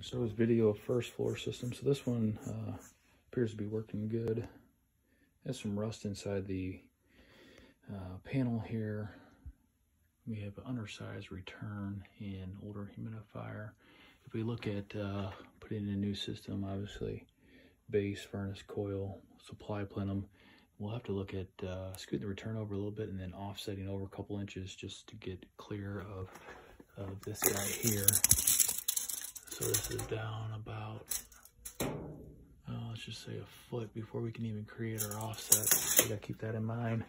Alright, so this video of first floor system. So this one uh, appears to be working good. Has some rust inside the uh, panel here. We have an undersized return and older humidifier. If we look at uh, putting in a new system, obviously base, furnace, coil, supply plenum, we'll have to look at uh, scooting the return over a little bit and then offsetting over a couple inches just to get clear of, of this guy here. So this is down about, uh, let's just say a foot before we can even create our offset. We gotta keep that in mind.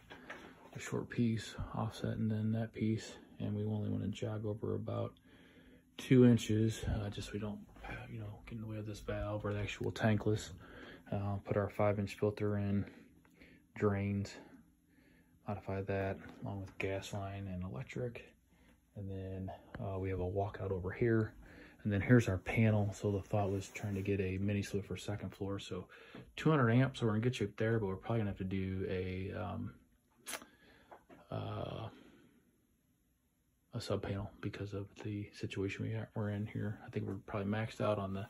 A short piece, offset, and then that piece. And we only wanna jog over about two inches, uh, just so we don't, you know, get in the way of this valve or the actual tankless. Uh, put our five inch filter in, drains, modify that along with gas line and electric. And then uh, we have a walkout over here and then here's our panel. So the thought was trying to get a mini split for second floor. So 200 amps, so we're in good shape there, but we're probably gonna have to do a, um, uh, a sub panel because of the situation we are, we're in here. I think we're probably maxed out on the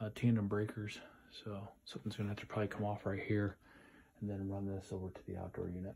uh, tandem breakers. So something's gonna have to probably come off right here and then run this over to the outdoor unit.